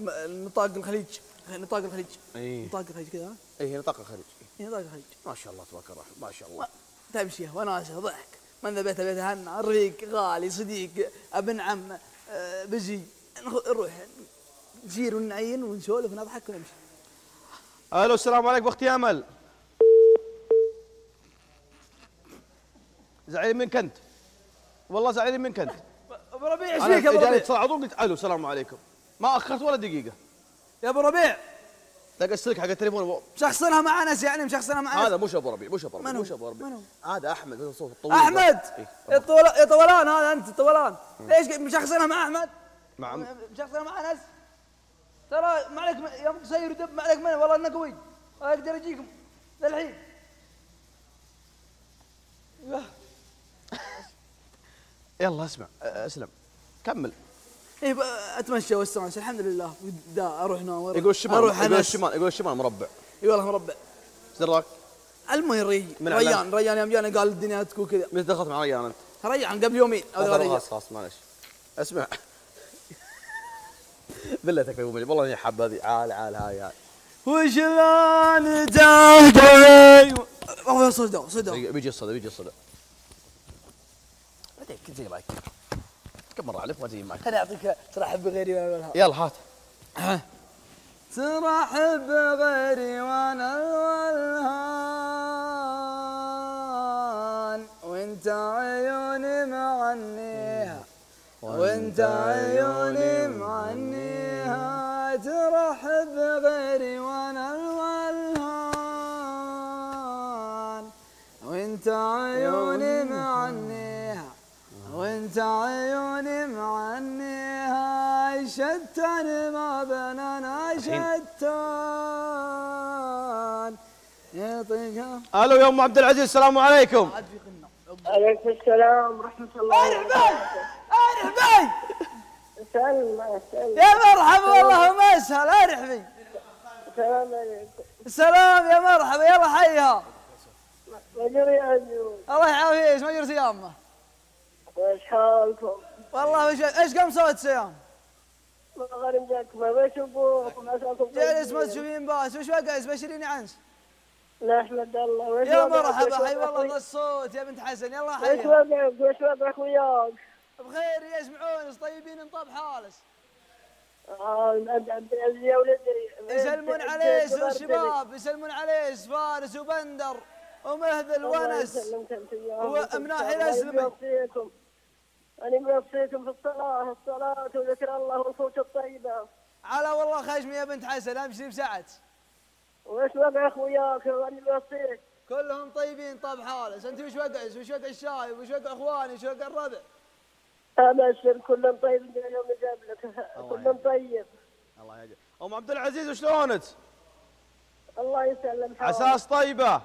نطاق الخليج. نطاق الخليج. اي نطاق الخليج كذا اي نطاق الخليج. إيه، نطاق الخليج. ما شاء الله تبارك الرحمن ما شاء الله. تمشية وناسة ضحك. من ذا بيته بيت هنا رفيق غالي صديق ابن عم آه، بزي. نروح نسير ونعين ونسولف ونضحك ونمشي. ألو السلام عليكم أختي أمل. زعلان منك أنت؟ والله زعلان منك أنت. ابو ربيع إيش فيك يا ابو جاني ربيع؟ اتصال على طول قلت ألو السلام عليكم. ما أخرت ولا دقيقة. يا أبو ربيع. دق السلك حق التليفون. مشخصنها مع أنس يعني مشخصنها مع هذا انس مش أبو ربيع مش أبو ربيع؟ مش أبو ربيع؟ هذا أحمد هذا الصوت الطويل. أحمد! إيه. يا يا طولان هذا أنت طولان ليش مشخصنها مع أحمد؟ مع مشخصنها مع أنس؟ ترى ما عليك من- يوم قصير ودب ما عليك منه والله إنه قوي. أقدر أجيكم للحين. يلا اسمع أسلم. كمل. ب- اتمشى واستانس الحمد لله دا أروح هنا وأروح يقول الشمال أروح يقول الشمال يقول الشمال مربع. اي والله مربع. إيش دراك؟ المهم ريان ريان يوم جاني قال الدنيا تكون كذا. متى دخلت مع ريان أنت؟ ريان قبل يومين. أو. خلاص خلاص معلش اسمع. بالله تكفى والله إني حاب هذه. عال عال هاي هاي. وشلون تهدي هو صدق صدق. بيجي الصدى بيجي الصدى بعدين كنت زي كم مرة الف ما تجي معك. خليني أعطيك ترحب بغيري وأنا بالها يلا هات. ترحب بغيري وأنا الولهان وأنت عيوني معنيها. وأنت عيوني معنيها. ترحب بغيري ألو يا أم عبد العزيز السلام عليكم. عليكم السلام ورحمة الله ارح باي ارح باي سلم يا مرحبا والله ما اسهل ارح بي السلام عليكم. السلام يا مرحبا يلا حيها وجري يا الله يعافيك إيش مجر صيامه وش حالكم؟ والله وش إيش قام سويت صيام؟ ما غرم جاكم ما اشوفوكم عساكم جالس ما تشوفين باس. وش وقع بشريني عنس الله وش يا؟ مرحبا وش حي والله ويا- الصوت يا بنت حسن يلا وش حيها وضعك وش وضعك وياك؟ بخير يسمعون طيبين؟ انطب حالس آه، يا ولدي. يسلمون عليه الشباب يسلمون عليه فارس وبندر ومهذل ونس. وأمناح الأسلمي. يوصيكم أنا موصيكم في الصلاة الصلاة وذكر الله والفوت الطيبة. على والله خشمي يا بنت حسن أمشي بسعد. وش وضع أخوياك؟ وأنا بوصيك كلهم طيبين طب حالس أنت وش وقعس وش وقع الشاي وش وقع إخواني؟ وش وقع الربع؟ ابشر كلهم طيب من اليوم جاب لك كلهم طيب. الله يجزاك أم عبد العزيز وشلونك؟ الله يسلم حالك. عساس طيبة.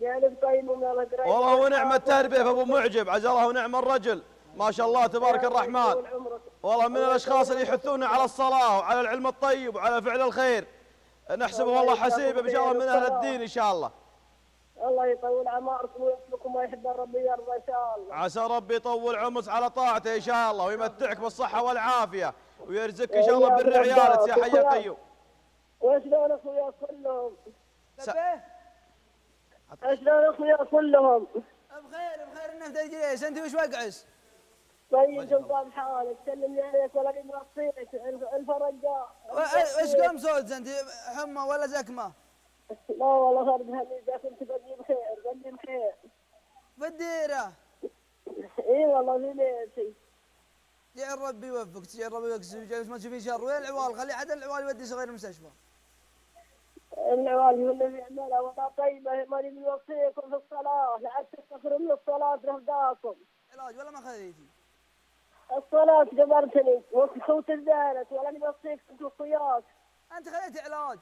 يعني طيب والله ونعم التربيه في ابو معجب. عسى الله ونعم الرجل. ما شاء الله تبارك الرحمن. والله من الأشخاص اللي يحثون على الصلاة وعلى العلم الطيب وعلى فعل الخير. نحسبه والله حسيبه إن شاء الله من أهل الدين إن شاء الله. الله يطول اعماركم ويوفقكم ما يحب ربي يرضى إن شاء الله. عسى ربي يطول عمرك على طاعته إن شاء الله ويمتعك بالصحة والعافية ويرزقك إن شاء الله بر عيالك يا حي القيوم وشلون اخوياك كلهم؟ س- شلون اخوياك كلهم؟ بخير بخير إنه في الجليس أنت وش وقعس؟ طيب جنطاب حالك سلم لي عليك ولا قد موصيك الفرج جاء وش قام صوت أنت؟ حمى ولا زكمة؟ لا والله فرد هميزة كنت بدي بخير بدي بخير. في الديره إي والله في بيتي جعل ربي يوفقك جعل ربي يوفقك. ما تشوفين شر وين العوال خلي عاد العوال يودي صغير المستشفى. العوالي ولا في عمالة ولا طيبة ماني بوصيكم في الصلاة. لا تستغفروا من الصلاة رفقاكم. علاج ولا ما خذيتي؟ الصلاة جبرتني وصوت الزالت ولا بوصيك انت واخوياك أنت خذيتي علاج.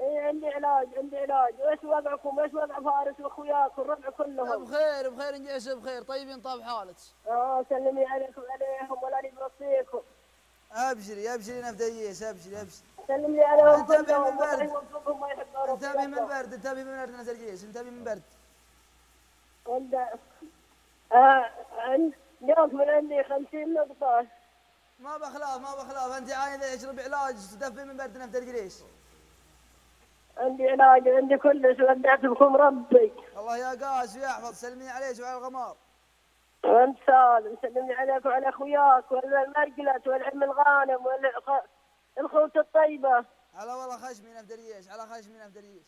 اي عندي علاج عندي علاج. وإيش وضعكم؟ وإيش وضع فارس وأخوياك والربع كلهم بخير بخير نجلس بخير؟ طيبين طاب حالك. آه سلمي عليكم عليهم ولا بوصيكم أبشري أبشري نفديس أبشري أبشري. سلمي عليهم انتبه من يحب انتبهي من برد؟ انتبهي من برد؟ نزل جيس انتبهي من برد؟ عند آه عند من عندي خمسين نقطة. ما بخلاف ما بخلاف. أنت عايز اشرب علاج تدفي من برد نفس ليش. عندي علاج عندي كلش ودعت بكم ربي. الله يا قاس ويحفظ سلمي عليه وعلى الغمار. وأنت سالم سلمني عليك وعلى أخوياك ولا المرقلة والعم الغانم ولا الخوت الطيبة. على والله خشمي نفس ليش على خشمي نفس ليش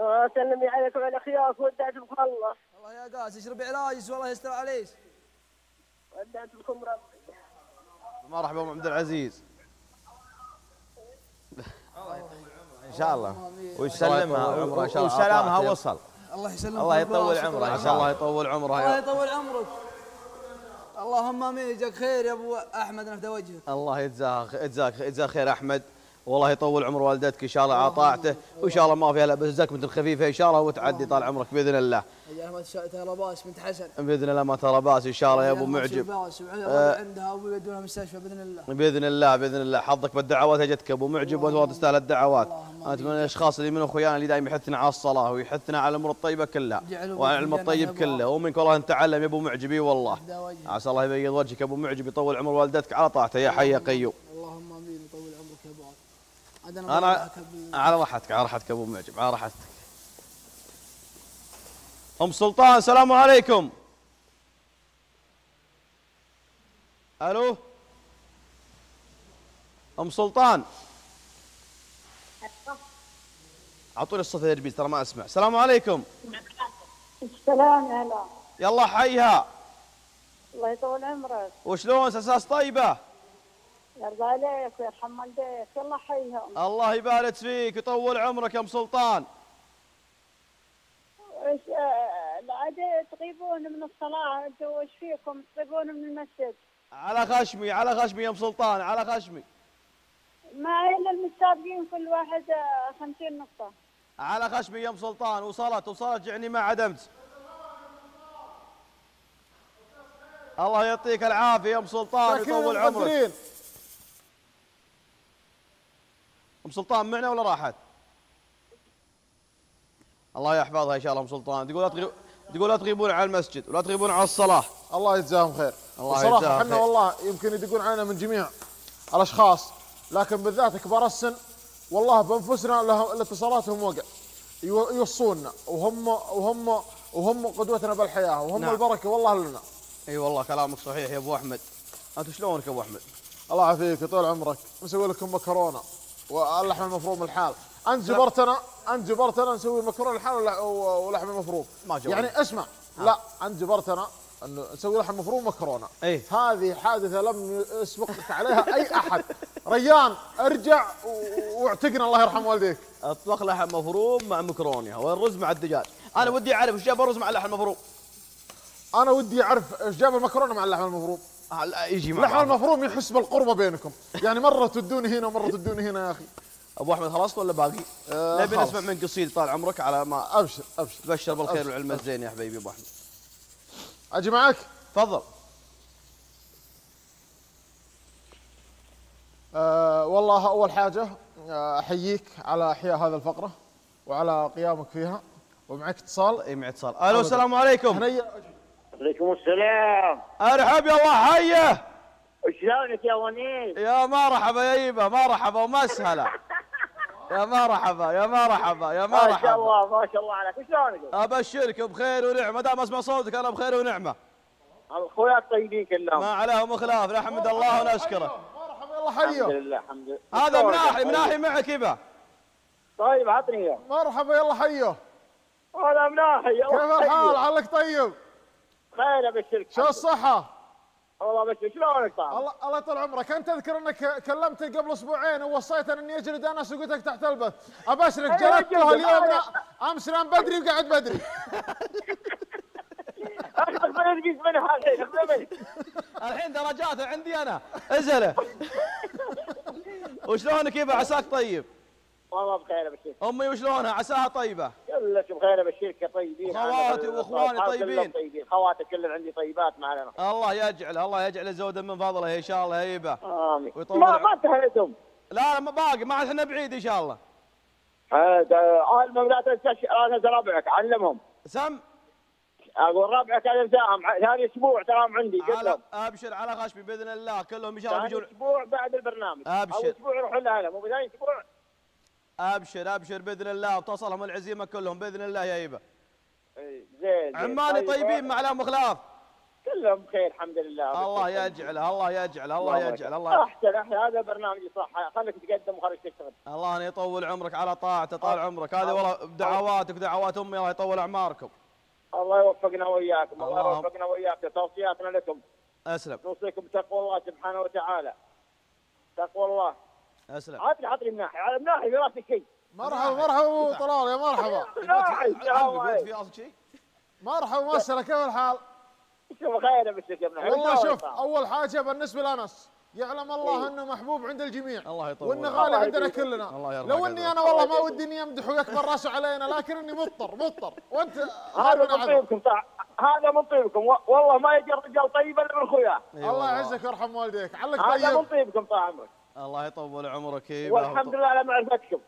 آه، سلمني عليك وعلى أخوياك ودعت بكم الله الله يا قاس اشرب علاج؟ والله يستر عليك. ودعت بكم ربي مرحبا ام عبد العزيز. إن شاء الله. ويسلمها. عمره إن شاء الله. وسلامها. وصل. الله يسلمك. الله يطول عمره. إن عسى الله يطول عمره الله يطول عمرك. اللهم آمين. يجزاك خير يا أبو أحمد نفد وجهك. الله يجزاك يجزاك يجزاك خير أحمد. والله يطول عمر والدتك إن شاء الله على طاعته وإن شاء الله ما فيها بس زكمة الخفيفة إن شاء الله وتعدي طال عمرك بإذن الله. يا احمد ترى باس بنت حسن. بإذن الله ما ترى باس إن شاء الله يا أبو معجب. آه. عندها ابو يودونها مستشفى بإذن الله. بإذن الله بإذن الله. حظك بالدعوات أجتك أبو معجب وأنت تستاهل الدعوات. أنت من الأشخاص اللي من أخويانا اللي دائما يحثنا على الصلاة ويحثنا على الأمور الطيبة كلها وعلى العلم الطيب كله. ومنك والله نتعلم يا أبو معجب إي والله. عسى الله يبيض وجهك أبو معجب يطول عمر والدتك على طاعته. يا حي يا قيوم اللهم امين ويطول عمرك يا ابو عاد أنا بال- على راحتك على راحتك يا أبو معجب على راحتك. أم سلطان السلام عليكم. ألو؟ أم سلطان. أعطوني الصوت يا ربيل ترى ما أسمع. السلام عليكم. السلام هلا يلا حيها. الله يطول عمرك. وشلون أساس طيبة؟ يرضى عليك ويرحم والديك الله حيهم الله يبارك فيك ويطول عمرك يا أم سلطان. إيش آه، بعد تغيبون من الصلاة إيش فيكم؟ تغيبون من المسجد. على خشمي على خشمي يا أم سلطان على خشمي. ما إلا المتسابقين كل واحد آه، خمسين نقطة. على خشمي يا أم سلطان وصلت وصلت يعني ما عدمت. الله يعطيك العافية يا أم سلطان ويطول عمرك. أم سلطان معنا ولا راحت؟ الله يحفظها إن شاء الله أم سلطان تقول لا تغيب تقول لا تغيبون على المسجد ولا تغيبون على الصلاة الله يجزاهم خير الله يجزاهم إحنا خير. والله يمكن يدقون علينا من جميع الأشخاص لكن بالذات كبار السن والله بأنفسنا لهم الاتصالاتهم وقع يو- يوصونا وهم وهم وهم قدوتنا بالحياة وهم نعم. البركة والله لنا إي والله كلامك صحيح يا أبو أحمد أنت شلونك يا أبو أحمد؟ الله يعافيك طول عمرك نسوي لكم مكرونة واللحم المفروم الحال. انت جبرتنا انت جبرتنا نسوي مكرونة الحال ولحم مفروم. ما جبرنا. يعني اسمع. لا انت جبرتنا إنه نسوي لحم مفروم مكرونة. إيه. هذه حادثة لم يسبقك عليها أي أحد. ريان ارجع واعتقنا الله يرحم والديك. اطبخ لحم مفروم مع مكرونة والرز مع الدجاج. أنا ودي أعرف إيش جاب الرز مع اللحم المفروم. أنا ودي أعرف إيش جاب المكرونة مع اللحم المفروم. آه، لا، يجي مع اللحم بعض. المفروم يحس بالقربه بينكم. يعني مرة تدوني هنا ومرة تدوني هنا يا أخي. أبو أحمد خلصت ولا باقي؟ آه، نبي خلاص. نسمع من قصيد طال عمرك على ما أبشر أبشر. تبشر بالخير والعلم الزين يا حبيبي أبو أحمد. أجي معك تفضل. أه والله أول حاجة آه، أحييك على إحياء هذه الفقرة وعلى قيامك فيها. ومعك اتصال. اي مع اتصال. ألو السلام عليكم. هنيا عليكم السلام. أرحب يا الله حيه شلونك يا ونيس؟ يا مرحبا يا يبا مرحبا ومسهلا. يا مرحبا يا مرحبا يا ما شاء مرحبا. الله ما شاء الله عليك. شلونك؟ أبشرك بخير ونعمة دام اسمع صوتك أنا بخير ونعمة. اخويا الطيبين كلهم. ما عليهم خلاف نحمد الله ونشكره. مرحبا يلا الحمد حيه لله الحمد لله. هذا؟ مناحي مناحي معك يبا طيب عطني إياه. مرحبا يلا حيه هذا مناحي كيف الحال؟ علك طيب؟ خير ابشرك شو الصحة؟ والله ابشرك شلونك طال؟ الله الله يطول عمرك. أنت تذكر أنك كلمتني قبل أسبوعين ووصيتني اني اجلد أنا سقوتك تحت البث. أبشرك جلدتها جلد. اليوم أمس نام بدري وقعد بدري. الحين درجاته عندي أنا. ازله. وشلونك يبا؟ عساك طيب. والله بخير ابشرك أمي وشلونها؟ عساها طيبة. كلش بخير ابشرك يا طيبين؟ خواتي الأصحاب طيبين. خواتي كلهم عندي طيبات معنا الله يجعل الله يجعل زودا من فضله إن شاء الله يبا آمين. ويطول ما. ما انتهيتم لا لا ما باقي ما إحنا بعيد إن شاء الله. تنسى لا تنسى ربعك علمهم. سم؟ أقول ربعك هذا مساهم ثاني أسبوع تراهم عندي على أبشر على خشمي بإذن الله. كلهم إن شاء الله ثاني بيجون أسبوع بعد البرنامج. أبشر. أو أسبوع يروحون لها مو ثاني أسبوع أبشر أبشر بإذن الله. وتصلهم العزيمة كلهم بإذن الله يا هيبه إيه، زين. عماني طيب، طيبين مع الأم خلاف؟ كلهم بخير الحمد لله. الله يجعله الله يجعله الله يجعل الله أحسن أحسن. هذا برنامج صح. خليك تقدم وخليك تشتغل. الله يطول عمرك على طاعته طال عمرك. هذه والله بدعواتك دعوات أمي الله يطول أعماركم. الله يوفقنا وإياكم الله اللهم- يوفقنا وإياكم. توصياتنا لكم. أسلم. نوصيكم بتقوى الله سبحانه وتعالى. تقوى الله. أسلم. عاد لي حط لي مناحي مناحي في راسي شيء. مرحبا مرحبا ابو طلال يا مرحبا. مناحي في راسك شيء؟ مرحبا مسهلا كيف الحال؟ شوف خير بس يا مناحي والله شوف أول حاجة بالنسبة لأنس يعلم الله إيه. أنه محبوب عند الجميع. الله يطول وانه. غالي الله عندنا. كلنا. الله يرضى لو. إني أنا والله ما ودي إني امدح ويكبر راسه علينا لكنني مضطر مضطر. وأنت خير هذا من. طيبكم هذا من طيبكم. والله ما يجي الرجال طيب إلا من اخوياه إي الله. يعزك ويرحم والديك. علق هذا من طيب طيبكم طال عمرك الله يطول عمرك. اي والحمد لله على معرفتكم.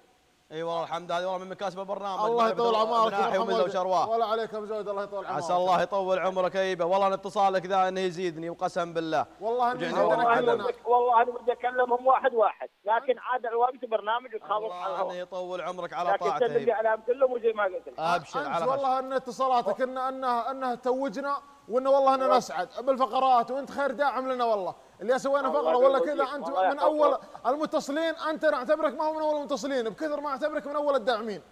اي والله الحمد هذه والله من مكاسب البرنامج. الله يطول عمرك ومزه والديك. وشرواه ولا عليك أبو زود الله يطول عمرك. عسى الله يطول عمرك. ايبه والله ان اتصالك ذا إنه يزيدني وقسم بالله. والله اني والله كلنا. والله والله أنا بدي أكلمهم واحد واحد. لكن عاد الوقت برنامج وتخلص على الهواء. يطول عمرك على لكن طاعته. لي هيبة. عليهم كلهم وزي ما قلت لك. أبشر على. والله إن اتصالاتك ان انها إنها توجنا. وإنه والله اننا نسعد بالفقرات وأنت خير داعم لنا والله. اللي سوينا الله فقره ولا كذا أنت الله من. أول المتصلين أنت نعتبرك ما هو من أول المتصلين بكثر ما أعتبرك من أول الداعمين.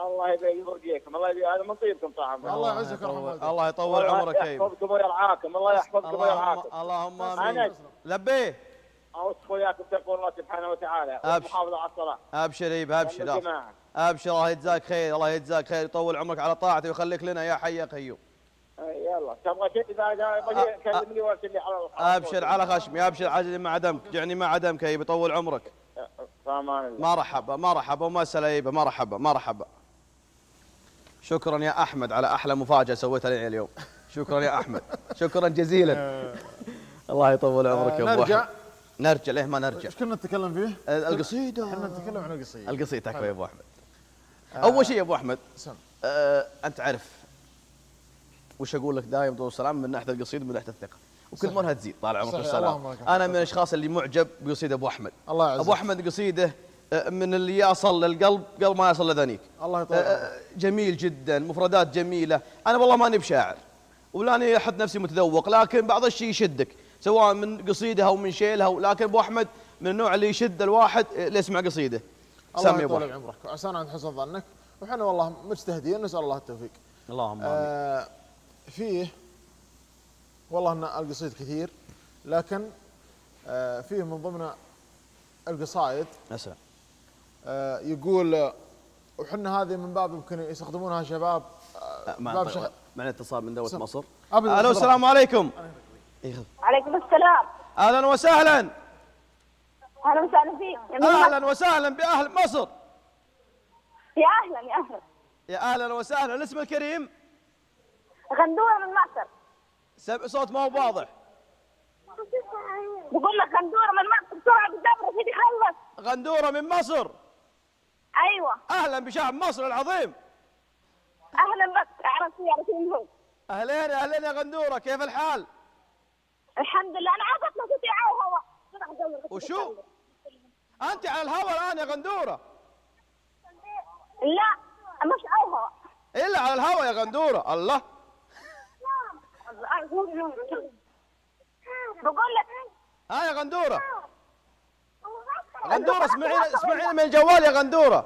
الله يبارك الله هذا من طيبكم عمرك الله يعزك والديك الله. يطول الله عمرك ايبه يحفظكم ويرعاكم. الله يحفظكم ويرعاكم. اللهم آمين. لبيه اوصف وياكم تقوى الله سبحانه وتعالى. أبشر. والمحافظة على الصلاة. أبشر ايبه ابشر أبشر. الله يجزاك خير. الله يجزاك خير. يطول عمرك على طاعته ويخليك لنا يا حي يا قيوم. يلا. تبغى شيء؟ إذا جاء يبغى كلمني وأرسل لي على على أبشر على خشمي أبشر عجلي مع دمك. جعني مع دمك. ايبه يطول عمرك. مرحبا مرحبا ومسهلا ايبه مرحبا مرحبا شكرا يا أحمد على أحلى مفاجأة سويتها لي اليوم. شكرا يا أحمد. شكرا جزيلا. الله يطول عمرك يا أبو نرجع. أحمد. نرجع. ليه ما نرجع؟ إيش كنا نتكلم فيه؟ آه، القصيدة. إحنا نتكلم عن القصيدة. القصيدة تكفى يا أبو أحمد. أول شيء يا أبو أحمد سم. آه أنت عارف وش أقول لك دايم طول السلام من ناحية القصيده ومن ناحية الثقة. وكل مرة تزيد طال عمرك السلام. أنا من الأشخاص اللي معجب بقصيده أبو أحمد. الله يعزك. أبو أحمد قصيده آه، من اللي يصل للقلب قبل ما يصل لذنيك. الله يطول عمرك. آه، جميل جدا مفردات جميلة. أنا والله ماني بشاعر ولاني احد نفسي متذوق لكن بعض الشيء يشدك سواء من قصيده أو من شيلها لكن أبو أحمد من النوع اللي يشد الواحد اللي يسمع قصيده. الله يطول عمرك. وعسانا عند حسن ظنك. وحنا والله مجتهدين نسأل الله التوفيق. اللهم آمين. آه فيه والله أن القصيد كثير لكن آه فيه من ضمن القصائد اسلم آه يقول وحنا هذه من باب يمكن يستخدمونها شباب آه، باب شغ... معنا اتصال من دوله. مصر؟ أبداً، ألو. السلام عليكم. عليكم السلام. أهلا وسهلا. أهلا وسهلا فيك. أهلا وسهلا بأهل مصر. يا أهلا يا أهلا. يا أهلا وسهلا. الاسم الكريم؟ غندوره من مصر. سب- صوت ما هو واضح. بقول لك غندوره من مصر. بسرعة بالدبر سيدي خلص؟ غندورة من مصر. أيوه. أهلا بشعب مصر العظيم. أهلا بك اعرف من هو أهلين أهلين يا غندورة كيف الحال؟ الحمد لله. أنا عارفه ما كنت هوا. وشو؟ أنت على الهواء الآن يا غندورة. لا مش هوا. إلا على الهواء يا غندورة. الله. بقول لك ها يا غندورة. غندورة اسمعينا اسمعينا من الجوال يا غندورة.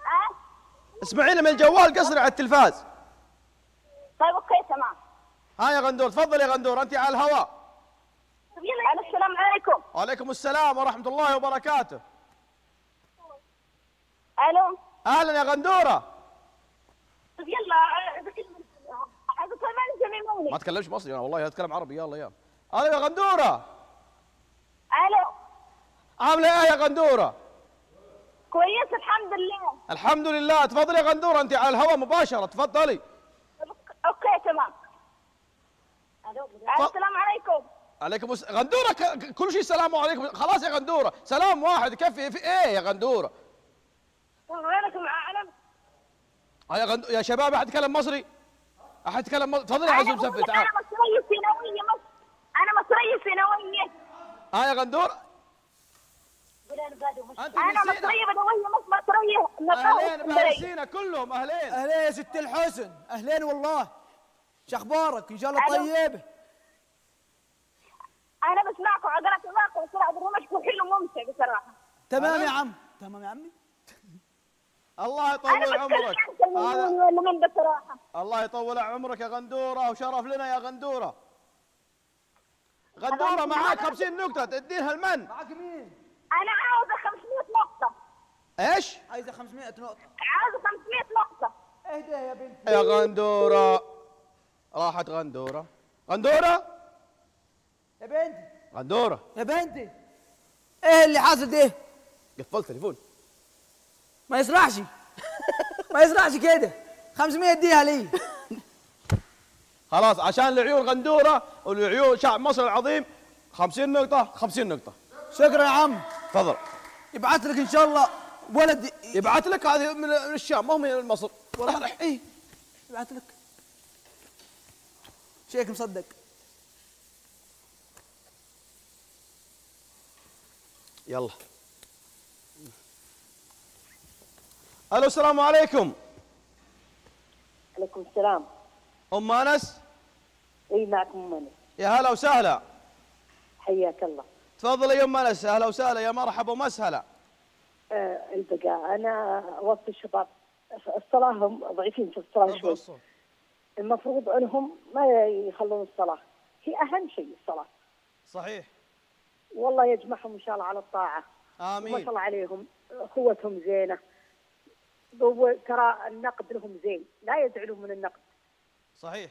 آه؟ اسمعينا من الجوال قصري على التلفاز. طيب أوكي تمام. ها يا غندور تفضل يا غندور أنت على الهواء السلام عليكم. وعليكم السلام ورحمة الله وبركاته. ألو. أهلا يا غندورة يلا جميموني ما تكلمش مصري أنا والله أتكلم عربي يلا يلا. أهلا يا غندورة. ألو. عاملة إيه يا غندورة؟ كويس الحمد لله. الحمد لله. تفضلي يا غندورة أنت على الهواء مباشرة تفضلي. أوكي تمام. ألو السلام عليكم. عليكم الس... غندورة كل شيء سلام عليكم. خلاص يا غندورة سلام واحد كفي في إيه يا غندورة؟ وينكم عالم ها يا غند... يا شباب أحد يتكلم مصري؟ احد يتكلم تفضل يا عزوم أنا سفي تعال أنا مصرية ثانوية مصر أنا مصرية ثانوية ها يا غندور. سينا؟ مصرية بدوية مش مصرية. أهلين نقاوة باهل سينا كلهم أهلين. أهلين يا ست الحسن. أهلين والله. شو أخبارك؟ إن شاء الله. طيبة. أنا بسمعكم قناة الواقع بصراحة برنامجكم حلو ممتع بصراحة. تمام يا عم. تمام يا عمي. الله يطول عمرك. هذا من الله يطول عمرك يا غندورة وشرف لنا يا غندورة. غندورة معاك 50 نقطة تديها المن معك مين؟ أنا عاوزة 500 نقطة. إيش؟ عايزة 500 نقطة. عاوزة 500 نقطة. اهدى يا بنت يا غندورة. راحت غندورة. غندورة؟ يا بنتي. غندورة. يا بنتي إيه اللي حاصل ده؟ قفلت تليفون ما يسرحش ما يسرحش كده. 500 اديها لي خلاص عشان لعيون غندورة ولعيون شعب مصر العظيم. 50 نقطة 50 نقطة. شكرا يا عم. تفضل. يبعث لك إن شاء الله ولد. يبعث لك هذه من الشام ما هو من مصر. والله إيه؟ يبعث لك. شيك مصدق. يلا. ألو السلام عليكم. عليكم السلام. أم أنس؟ إي معكم من يا هلا وسهلا. حياك الله. تفضلي يا أم أنس أهلا وسهلا يا مرحبا ومسهلا. آه البقاء. أنا وسط الشباب الصلاة هم ضعيفين في الصلاة. شوي المفروض إنهم ما يخلون الصلاة. هي أهم شيء الصلاة. صحيح. والله يجمعهم إن شاء الله على الطاعة. آمين. شاء الله عليهم. اخوتهم زينة. وترى النقد لهم زين لا يزعلون من النقد. صحيح.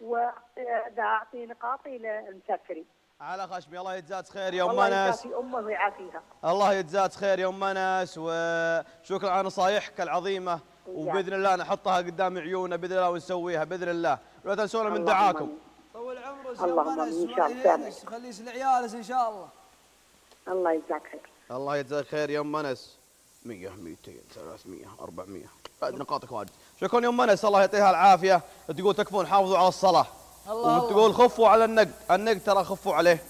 وذا أعطي نقاطي للمسافرين. على خشمي الله يجزاك خير يا أم الله أنس. يعافي أمه ويعافيها. الله يجزاك خير يا أم أنس وشكرا على نصايحك العظيمة. وبإذن الله نحطها قدام عيوننا بإذن الله ونسويها بإذن الله. ولا تنسونا من دعاكم. طول عمرك اللهم آمين. إن شاء الله. سامحك. خلي يسل عيالك إن شاء الله. الله يجزاك خير. الله يجزاك خير يا أم أنس. 100 200 300 400 بعد نقاطك واجد. شكرا يا أم أنس الله يعطيها العافية. تقول تكفون حافظوا على الصلاة. الله وتقول خفوا على النقد. النقد ترى خفوا عليه.